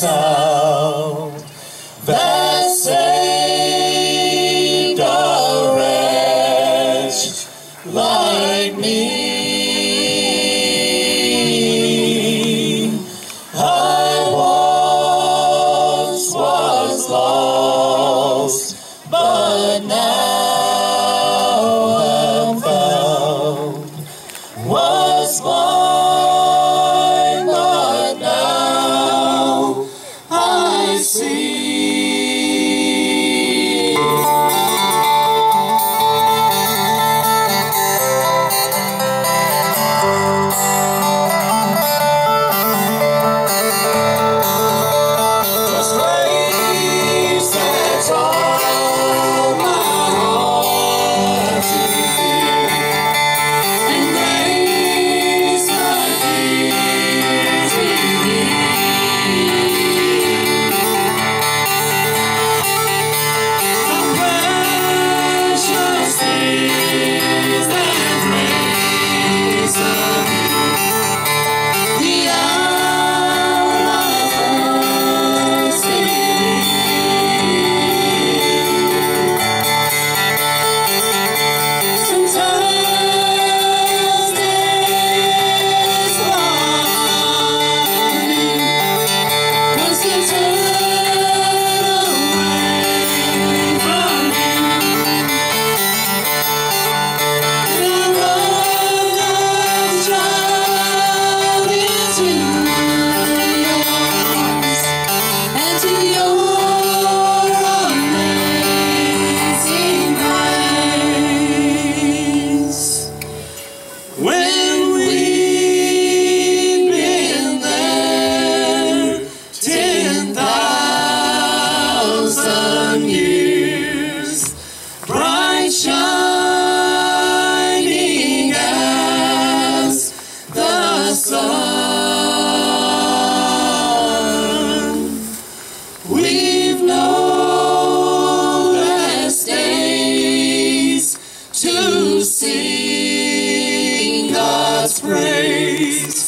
sound that saved a wretch like me. I once was lost. sun. We've days to sing God's praise.